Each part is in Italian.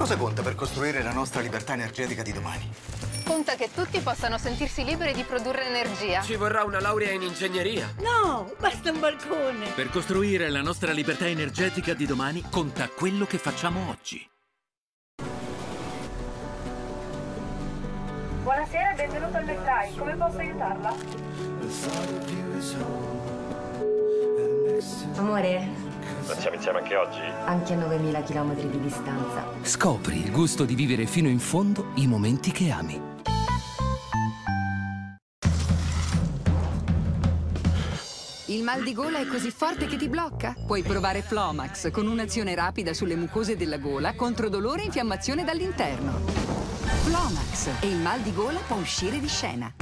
Cosa conta per costruire la nostra libertà energetica di domani? Conta che tutti possano sentirsi liberi di produrre energia. Ci vorrà una laurea in ingegneria. No, basta un balcone. Per costruire la nostra libertà energetica di domani conta quello che facciamo oggi. Buonasera e benvenuto al Metrai. Come posso aiutarla? Amore, Facciamo insieme anche oggi? anche a 9000 km di distanza. Scopri il gusto di vivere fino in fondo i momenti che ami. Il mal di gola è così forte che ti blocca? Puoi provare Flomax con un'azione rapida sulle mucose della gola contro dolore e infiammazione dall'interno. Flomax e il mal di gola può uscire di scena.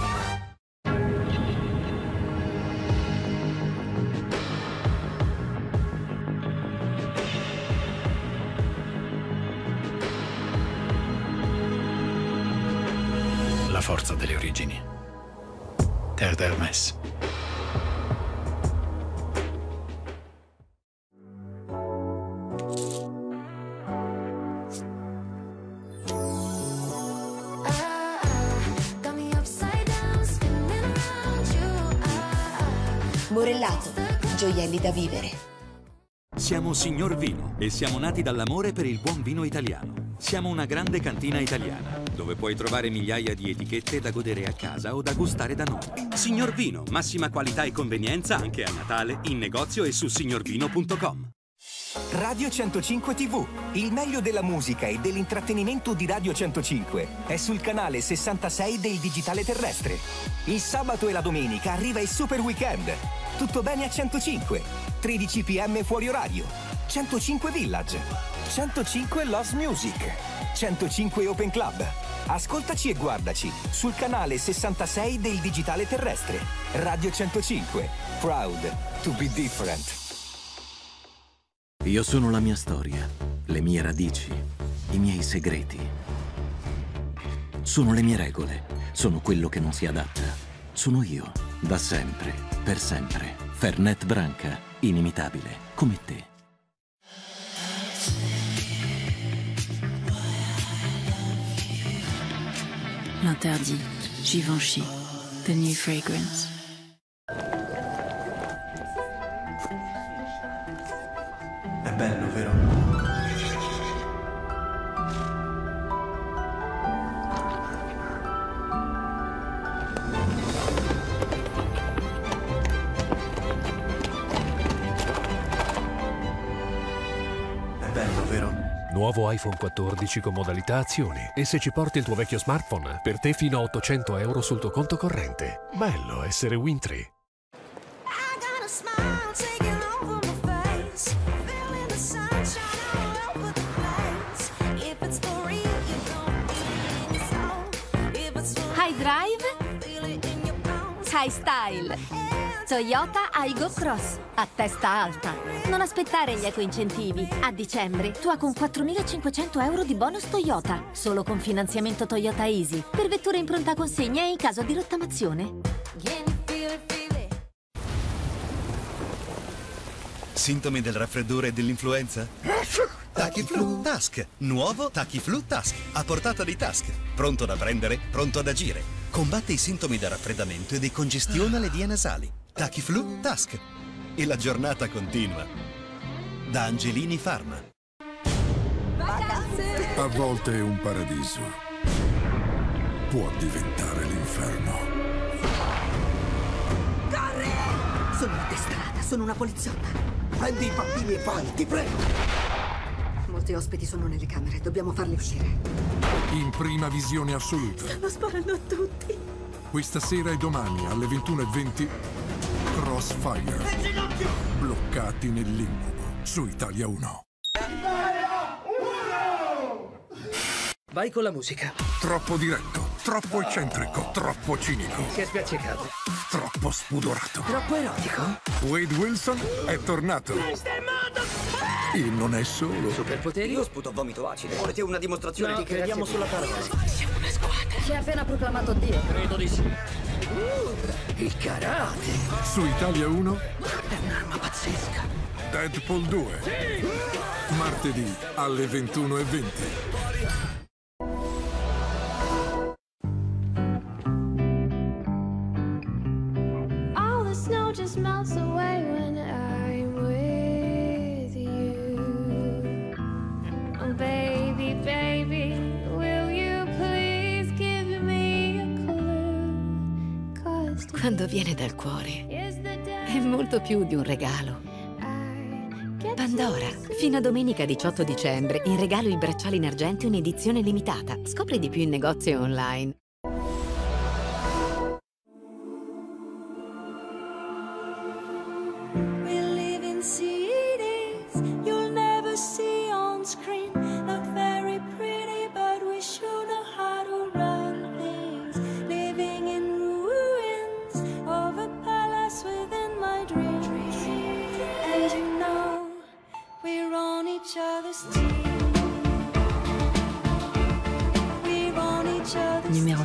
Forza delle origini. Terre d'Hermès. Morellato, gioielli da vivere. Siamo Signor Vino e siamo nati dall'amore per il buon vino italiano. Siamo una grande cantina italiana, dove puoi trovare migliaia di etichette da godere a casa o da gustare da noi. Signor Vino, massima qualità e convenienza anche a Natale, in negozio e su signorvino.com. Radio 105 TV, il meglio della musica e dell'intrattenimento di Radio 105 è sul canale 66 del digitale terrestre. Il sabato e la domenica arriva il super weekend. Tutto bene a 105, 13 pm fuori orario, 105 Village, 105 Lost Music, 105 Open Club. Ascoltaci e guardaci sul canale 66 del digitale terrestre. Radio 105, proud to be different. Io sono la mia storia, le mie radici, i miei segreti. Sono le mie regole, sono quello che non si adatta. Sono io, da sempre, per sempre. Fernet Branca, inimitabile, come te. L'interdit, Givenchy, The New Fragrance. Nuovo iPhone 14 con modalità azioni. E se ci porti il tuo vecchio smartphone, per te fino a 800 euro sul tuo conto corrente. Bello essere Wintry. High Drive, High Style, Toyota Aygo Cross, a testa alta. Non aspettare gli eco-incentivi. A dicembre, tu con 4.500 euro di bonus Toyota, solo con finanziamento Toyota Easy, per vetture in pronta consegna e in caso di rottamazione. Sintomi del raffreddore e dell'influenza? Tachiflu Task. Nuovo Tachiflu Task. A portata di Task. Pronto da prendere, pronto ad agire. Combatte i sintomi da raffreddamento e decongestiona le vie nasali. Tachiflu Task. E la giornata continua. Da Angelini Pharma. A volte un paradiso può diventare l'inferno. Sono addestrata, sono una poliziotta. Prendi i bambini e vai, ti prego. Molti ospiti sono nelle camere, dobbiamo farli uscire. In prima visione assoluta. Stanno sparando a tutti. Questa sera e domani alle 21.20 Crossfire. Bloccati nell'incubo su Italia 1. Vai con la musica. Troppo diretto, troppo eccentrico, troppo cinico, Che spiaccicato. troppo spudorato. Troppo erotico. Wade Wilson è tornato. E non è solo. Superpoteri? Io sputo vomito acido. Volete una dimostrazione? No, Ti crediamo sulla parola. Siamo una squadra. Ci ha appena proclamato Dio. Credo di sì. Il karate. Su Italia 1 È un'arma pazzesca. Deadpool 2. Martedì alle 21.20. All the snow just melts away Quando viene dal cuore, è molto più di un regalo. Pandora, fino a domenica 18 dicembre, in regalo i bracciali in argento in edizione limitata. Scopri di più in negozio online.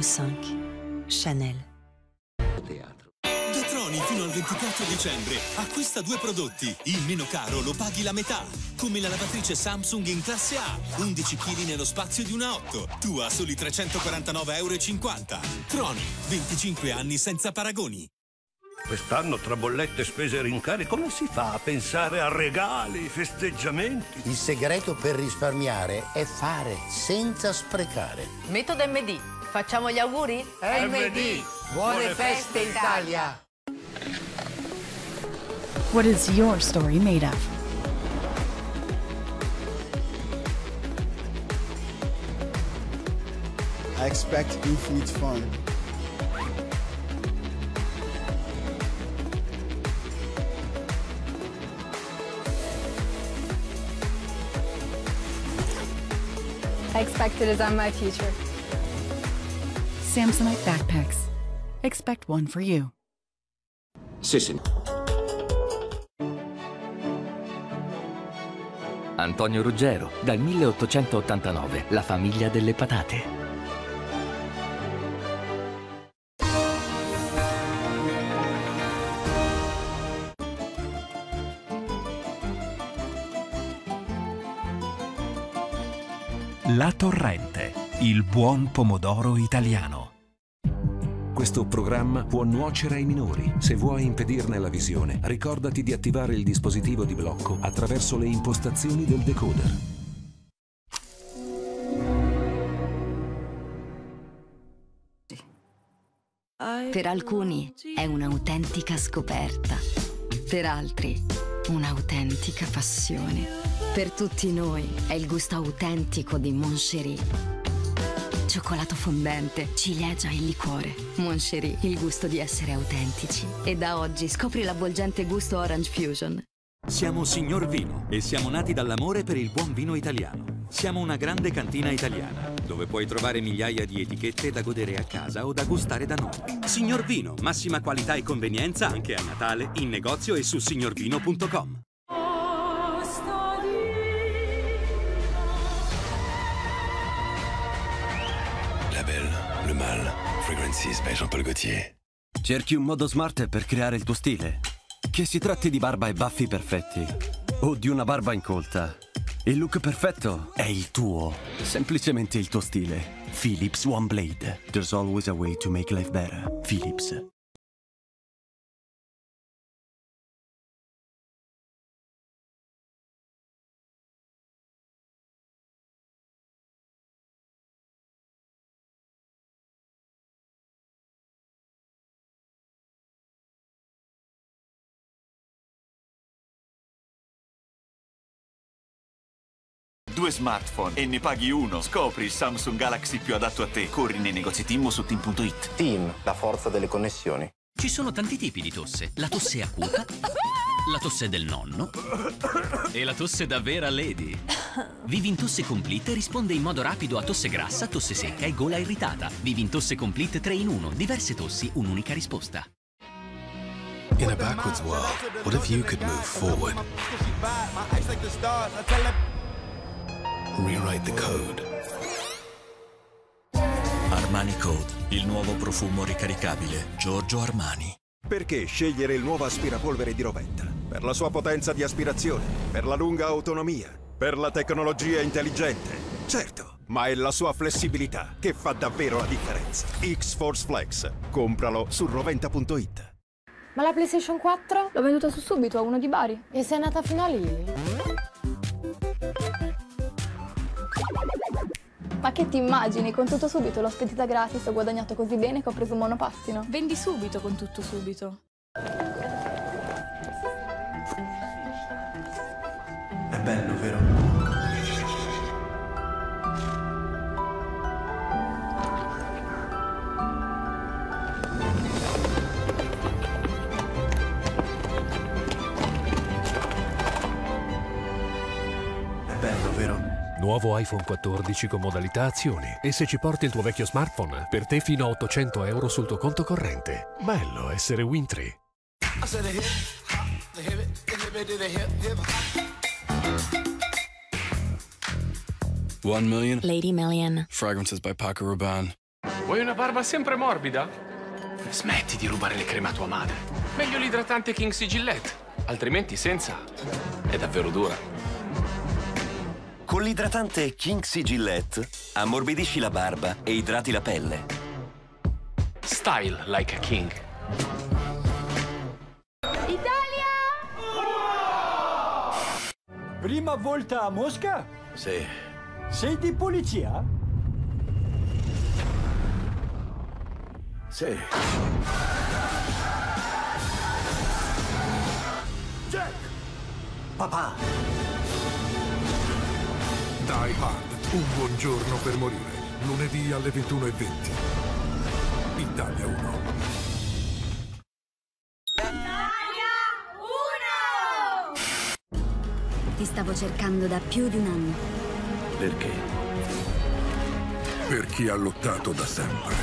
5. Chanel. Da Troni fino al 24 dicembre acquista due prodotti. Il meno caro lo paghi la metà. Come la lavatrice Samsung in classe A. 11 kg nello spazio di una 8. Tu a soli 349,50 euro. Troni, 25 anni senza paragoni. Quest'anno tra bollette e spese e rincari come si fa a pensare a regali, festeggiamenti? Il segreto per risparmiare è fare senza sprecare. Metodo MD. Facciamo gli auguri? MD. Buone feste Italia! What is your story made of? I expect infinite fun. I expect to design my future. Samsonite backpacks. Expect one for you. Sì, sì. Antonio Ruggero, dal 1889, la famiglia delle patate. La Torrente, il buon pomodoro italiano. Questo programma può nuocere ai minori. Se vuoi impedirne la visione, ricordati di attivare il dispositivo di blocco attraverso le impostazioni del decoder. Per alcuni è un'autentica scoperta, per altri un'autentica passione. Per tutti noi è il gusto autentico di Moncherie. Cioccolato fondente, ciliegia e liquore. Moncherie, il gusto di essere autentici. E da oggi scopri l'avvolgente gusto Orange Fusion. Siamo Signor Vino e siamo nati dall'amore per il buon vino italiano. Siamo una grande cantina italiana, dove puoi trovare migliaia di etichette da godere a casa o da gustare da noi. Signor Vino, massima qualità e convenienza anche a Natale, in negozio e su signorvino.com. By Jean-Paul Gaultier. Cerchi un modo smart per creare il tuo stile? Che si tratti di barba e baffi perfetti o di una barba incolta. Il look perfetto è il tuo, semplicemente il tuo stile. Philips One Blade. There's always a way to make life better. Philips. Smartphone e ne paghi uno. Scopri il Samsung Galaxy più adatto a te. Corri nei negozi Team o su Team.it. Team, la forza delle connessioni. Ci sono tanti tipi di tosse. La tosse acuta, la tosse del nonno e la tosse da vera lady. Vivi in tosse complete e risponde in modo rapido a tosse grassa, tosse secca e gola irritata. Vivi in tosse complete 3 in 1. Diverse tossi, un'unica risposta. In a backwards world, what if you could move forward? Rewrite the code. Armani Code, il nuovo profumo ricaricabile. Giorgio Armani. Perché scegliere il nuovo aspirapolvere di Roventa? per la sua potenza di aspirazione, per la lunga autonomia, per la tecnologia intelligente. Certo, ma è la sua flessibilità che fa davvero la differenza. X-Force Flex. Compralo su roventa.it. Ma la PlayStation 4? L'ho venduta su subito a uno di Bari. E sei andata fino a lì? Ma che ti immagini? Con tutto subito l'ho spedita gratis, ho guadagnato così bene che ho preso un monopattino. Vendi subito con tutto subito. È bello, vero? Nuovo iPhone 14 con modalità azioni. E se ci porti il tuo vecchio smartphone, per te fino a 800 euro sul tuo conto corrente. Bello essere Wintry. One million. Lady Million. Fragrances by Paco Rabanne. Vuoi una barba sempre morbida? Smetti di rubare le creme a tua madre. Meglio l'idratante King Gillette, altrimenti senza è davvero dura. Con l'idratante King's Gillette ammorbidisci la barba e idrati la pelle. Style like a king. Italia! Prima volta a Mosca? Sì. Sei di polizia? Sì. Jack! Papà! Die Hard, un buon giorno per morire. Lunedì alle 21.20. Italia 1. Ti stavo cercando da più di un anno. Perché? Per chi ha lottato da sempre.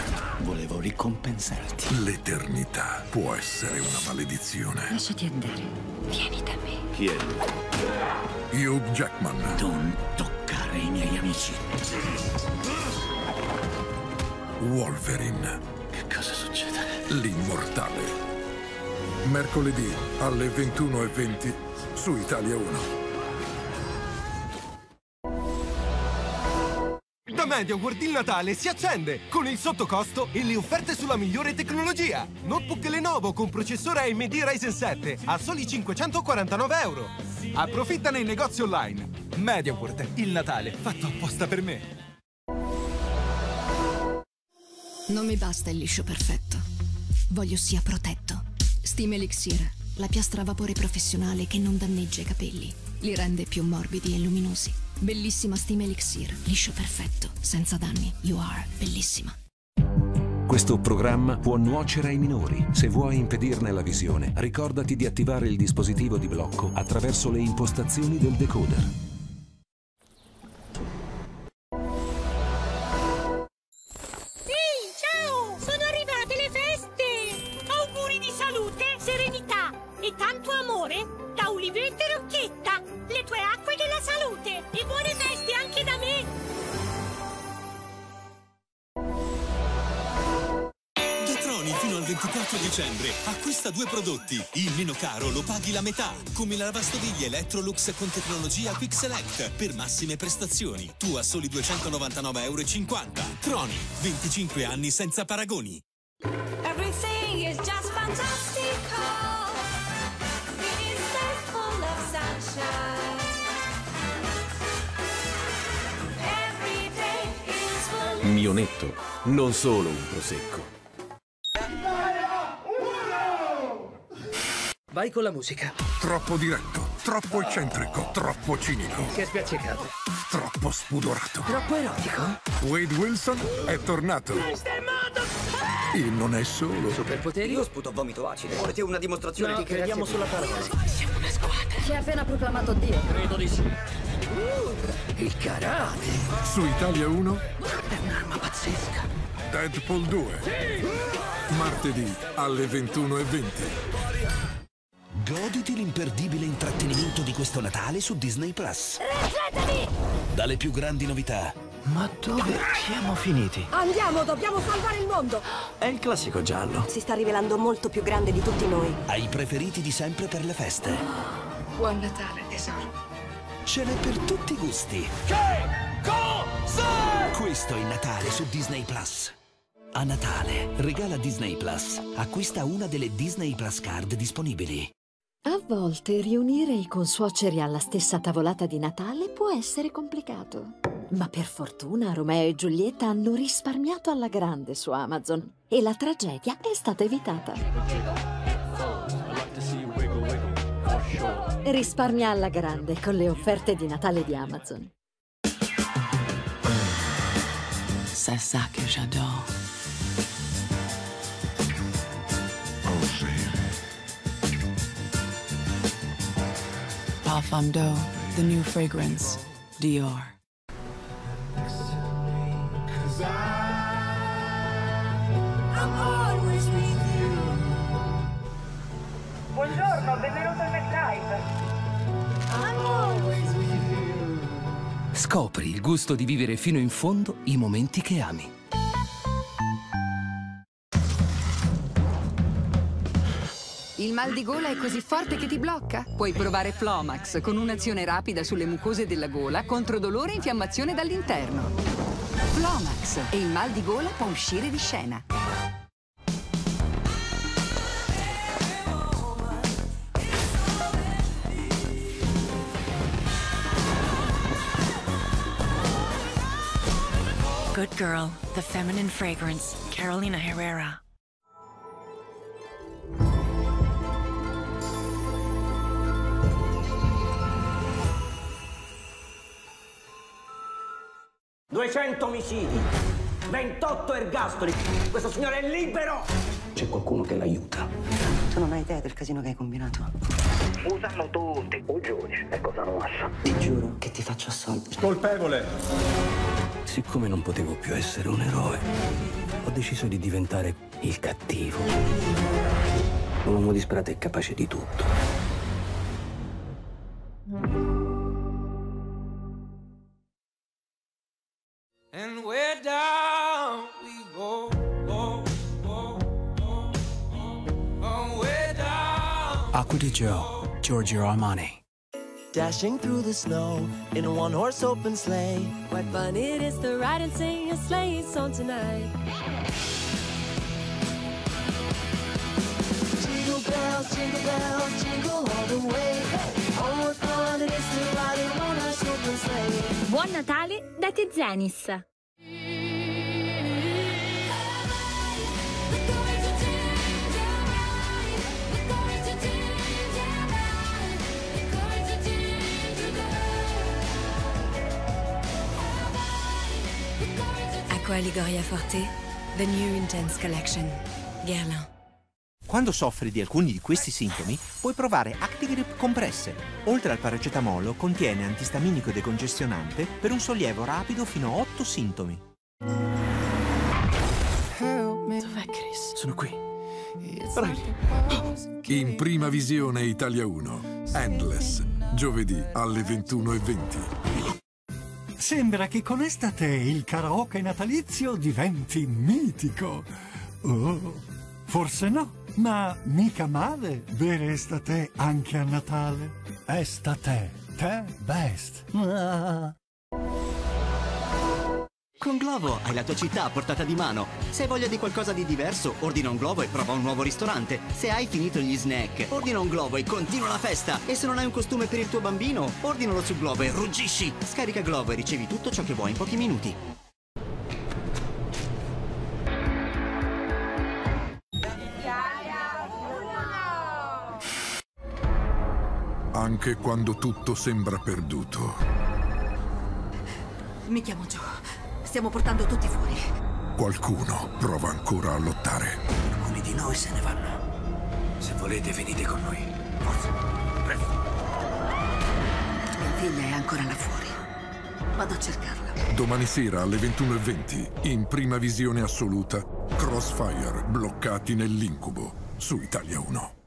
Volevo ricompensarti. L'eternità può essere una maledizione. Lasciati andare. Vieni da me. Chi è lui? Hugh Jackman. Non toccare i miei amici. Wolverine. Che cosa succede? L'immortale. Mercoledì alle 21.20 su Italia 1. Da MediaWorld il Natale si accende con il sottocosto e le offerte sulla migliore tecnologia. Notebook Lenovo con processore AMD Ryzen 7 a soli 549 euro. Approfitta nei negozi online. MediaWorld, il Natale fatto apposta per me. Non mi basta il liscio perfetto. Voglio sia protetto. Steam Elixir, la piastra a vapore professionale che non danneggia i capelli. Li rende più morbidi e luminosi. Bellissima Steam Elixir, liscio perfetto, senza danni. You are bellissima. Questo programma può nuocere ai minori. Se vuoi impedirne la visione, ricordati di attivare il dispositivo di blocco attraverso le impostazioni del decoder. 32 prodotti. Il meno caro lo paghi la metà, come la lavastoviglie Electrolux con tecnologia Quick Select per massime prestazioni. Tu a soli 299,50 euro. Troni, 25 anni senza paragoni. Everything is just fantastical. Mionetto, non solo un prosecco. Vai con la musica. Troppo diretto, troppo eccentrico, troppo cinico, Che spiaccicato. troppo spudorato. Troppo erotico. Wade Wilson è tornato. E non è solo. Superpoteri? Io sputo vomito acido. Volete una dimostrazione? No, Ti crediamo sulla parola. Siamo una squadra. Ci ha appena proclamato Dio. Credo di sì. il karate. Su Italia 1, È un'arma pazzesca. Deadpool 2. Martedì alle 21.20. Goditi l'imperdibile intrattenimento di questo Natale su Disney Plus. Reggetevi! Dalle più grandi novità, Ma dove siamo finiti? Andiamo, dobbiamo salvare il mondo! È il classico giallo. Si sta rivelando molto più grande di tutti noi. Hai i preferiti di sempre per le feste. Buon Natale, tesoro. Ce n'è per tutti i gusti. Che cosa? Questo è il Natale su Disney Plus. A Natale, regala Disney Plus. Acquista una delle Disney Plus card disponibili. A volte riunire i consuoceri alla stessa tavolata di Natale può essere complicato. Ma per fortuna Romeo e Giulietta hanno risparmiato alla grande su Amazon e la tragedia è stata evitata. Risparmia alla grande con le offerte di Natale di Amazon. C'est ça que j'adore. Parfum d'eau, the new fragrance, Dior. Buongiorno, benvenuto al McDrive. Scopri il gusto di vivere fino in fondo i momenti che ami. Mal di gola è così forte che ti blocca? Puoi provare Flomax con un'azione rapida sulle mucose della gola contro dolore e infiammazione dall'interno. Flomax e il mal di gola può uscire di scena. Good girl, the feminine fragrance, Carolina Herrera. ¡200 omicidi! 28 ergastoli! Questo signore è libero! C'è qualcuno che l'aiuta. Tu non hai idea del casino che hai combinato. Usano tutti, ugioni, è cosa nostra. Ti giuro che ti faccio assolvere. Colpevole! Siccome non potevo più essere un eroe, ho deciso di diventare il cattivo. Un uomo disperato e capace di tutto. Down. Acqua di Joe, Giorgio Armani. Dashing through the snow in a one horse open sleigh. What fun it is to ride and sing a sleigh song tonight. Jingle bells, jingle bells, jingle all the way. Oh, what fun it is to ride in a one horse open sleigh. Buon Natale da Tezenis. Aqua Ligoria Forte, the new intense collection. Guerlain. Quando soffri di alcuni di questi sintomi, puoi provare Actigrip compresse. Oltre al paracetamolo, contiene antistaminico decongestionante per un sollievo rapido fino a 8 sintomi. Dov'è Chris? Sono qui. In prima visione Italia 1. Endless. Giovedì alle 21.20. Sembra che con estate il karaoke natalizio diventi mitico. Oh, forse no, ma mica male bere estate anche a Natale. Estate, te best. Ah. Con Glovo hai la tua città a portata di mano. Se hai voglia di qualcosa di diverso, ordina un Glovo e prova un nuovo ristorante. Se hai finito gli snack, ordina un Glovo e continua la festa. E se non hai un costume per il tuo bambino, ordinalo su Glovo e ruggisci. Scarica Glovo e ricevi tutto ciò che vuoi in pochi minuti. Anche quando tutto sembra perduto. Mi chiamo Joe. Stiamo portando tutti fuori. Qualcuno prova ancora a lottare. Alcuni di noi se ne vanno. Se volete venite con noi. Forza, prego. Mia figlia è ancora là fuori. Vado a cercarla. Domani sera alle 21.20, in prima visione assoluta, Crossfire, bloccati nell'incubo, su Italia 1.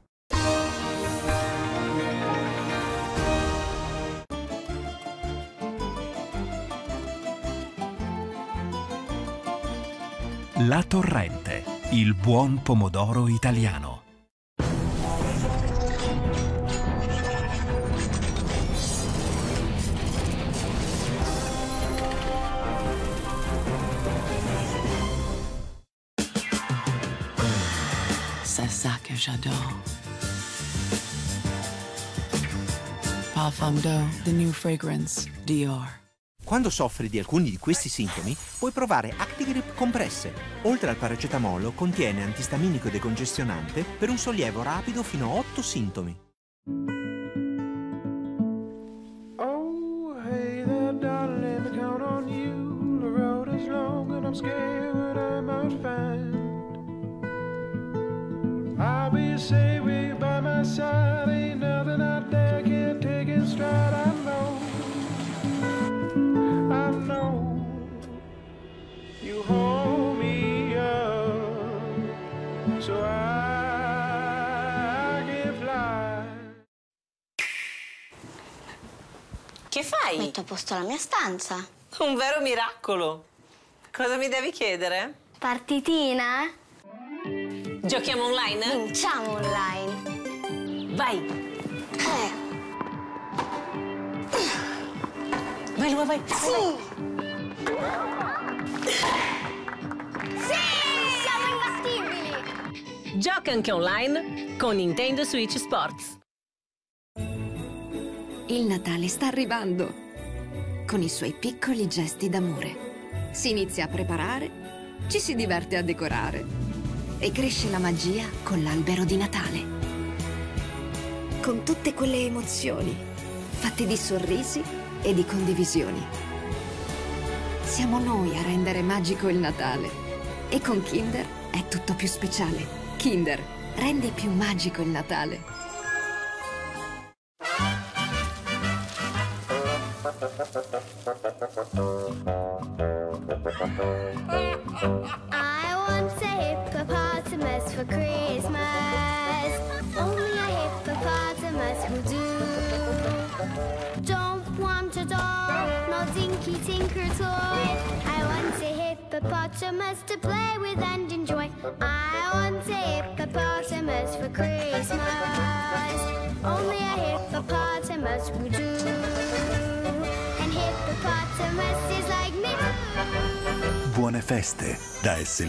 La Torrente, il buon pomodoro italiano. C'est ça que j'adore. Parfum d'eau, the new fragrance, Dior. Quando soffri di alcuni di questi sintomi, puoi provare Actigrip compresse. Oltre al paracetamolo, contiene antistaminico e decongestionante per un sollievo rapido fino a 8 sintomi. Oh, hey there, darling, let count on you. The road is long and I'm scared what I might find. I'll be safe by my side. Fai? Metto a posto la mia stanza. Un vero miracolo. Cosa mi devi chiedere? Partitina? Giochiamo online? Vinciamo online. Vai. Eh. Vai, Lua, vai. Sì. Sì, siamo imbattibili. Gioca anche online con Nintendo Switch Sports. Il Natale sta arrivando con i suoi piccoli gesti d'amore. Si inizia a preparare, ci si diverte a decorare e cresce la magia con l'albero di Natale. Con tutte quelle emozioni fatte di sorrisi e di condivisioni. Siamo noi a rendere magico il Natale e con Kinder è tutto più speciale. Kinder rende più magico il Natale. I want a hippopotamus for Christmas. Only a hippopotamus will do. Don't want a doll, no dinky tinker toy. I want a hippopotamus to play with and enjoy. I want a hippopotamus for Christmas. Only a hippopotamus will do. Buone feste da S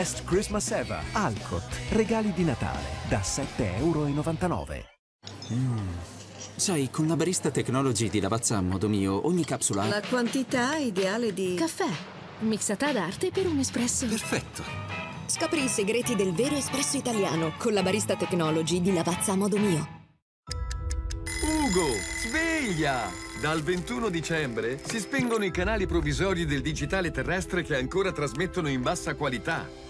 Best Christmas Ever. Alcott. Regali di Natale da 7,99 euro. Sai, con la barista technology di Lavazza a modo mio, ogni capsula... La quantità ideale di... Caffè. Mixata d'arte per un espresso. Perfetto. Scopri i segreti del vero espresso italiano con la barista technology di Lavazza a modo mio. Ugo, sveglia! Dal 21 dicembre si spengono i canali provvisori del digitale terrestre che ancora trasmettono in bassa qualità.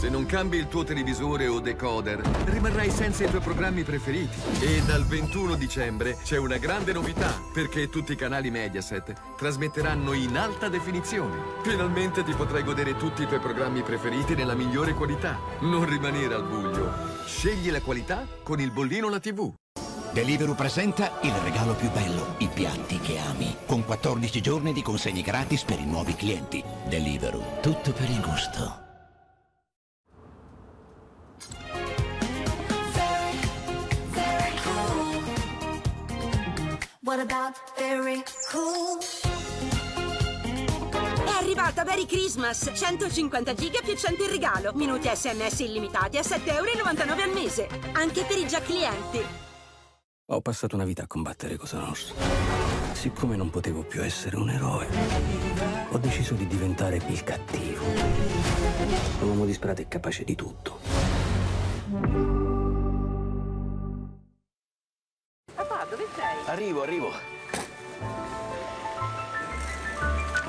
Se non cambi il tuo televisore o decoder, rimarrai senza i tuoi programmi preferiti. E dal 21 dicembre c'è una grande novità, perché tutti i canali Mediaset trasmetteranno in alta definizione. Finalmente ti potrai godere tutti i tuoi programmi preferiti nella migliore qualità. Non rimanere al buio. Scegli la qualità con il bollino La TV. Deliveroo presenta il regalo più bello, i piatti che ami, con 14 giorni di consegne gratis per i nuovi clienti. Deliveroo, tutto per il gusto. What about very cool? È arrivata Merry Christmas! 150 giga più 100 in regalo. Minuti sms illimitati a 7,99 euro al mese. Anche per i già clienti. Ho passato una vita a combattere Cosa Nostra. Siccome non potevo più essere un eroe, ho deciso di diventare il cattivo. Un uomo disperato e capace di tutto. Arrivo, arrivo.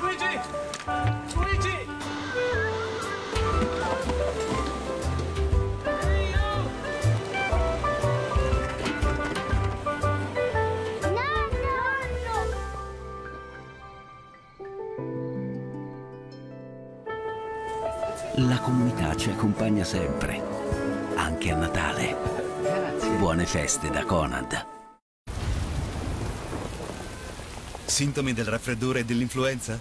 Luigi! Luigi! La comunità ci accompagna sempre, anche a Natale. Grazie. Buone feste da Conad. Sintomi del raffreddore e dell'influenza?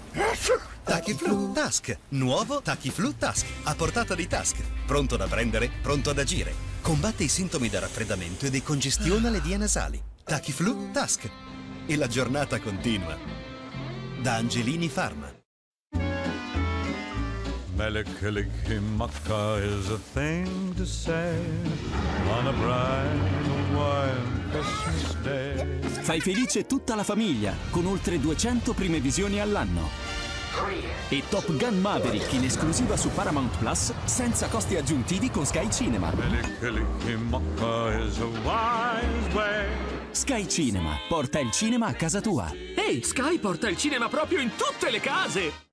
Tachiflu Task. Nuovo Tachiflu Task. A portata di Task. Pronto da prendere, pronto ad agire. Combatte i sintomi da raffreddamento e decongestiona le vie nasali. Tachiflu Task. E la giornata continua. Da Angelini Pharma. Melikilikimaka is a thing to say on a bright wild Christmas day. Fai felice tutta la famiglia con oltre 200 prime visioni all'anno. E Top Gun Maverick in esclusiva su Paramount Plus senza costi aggiuntivi con Sky Cinema. Sky Cinema porta il cinema a casa tua. Ehi, Sky porta il cinema proprio in tutte le case!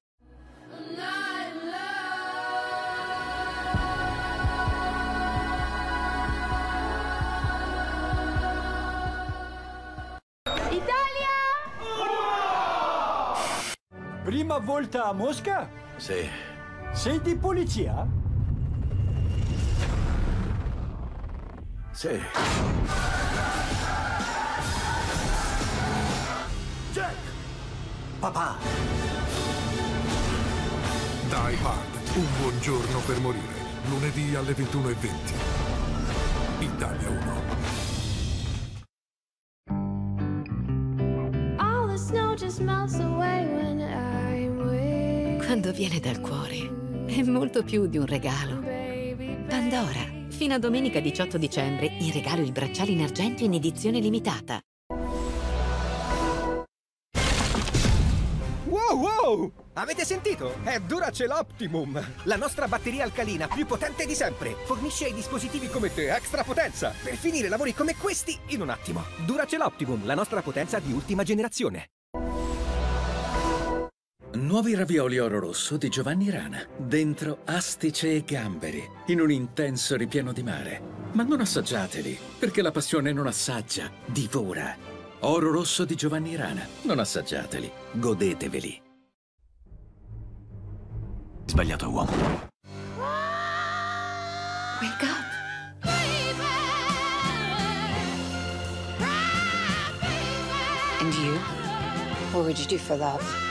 Prima volta a Mosca? Sì. Sei di polizia? Sì. Jack! Papà! Die Hard, un buon giorno per morire. Lunedì alle 21.20. Italia 1. Viene dal cuore, è molto più di un regalo. Pandora. Fino a domenica 18 dicembre, in regalo il bracciale in argento in edizione limitata. Wow, wow! Avete sentito? È Duracell Optimum, la nostra batteria alcalina più potente di sempre. Fornisce ai dispositivi come te extra potenza per finire lavori come questi in un attimo. Duracell Optimum, la nostra potenza di ultima generazione. Nuovi ravioli oro rosso di Giovanni Rana. Dentro astice e gamberi, in un intenso ripieno di mare. Ma non assaggiateli, perché la passione non assaggia, divora. Oro rosso di Giovanni Rana. Non assaggiateli, godeteveli. Sbagliato uomo. Wake up! And you? What would you do for love?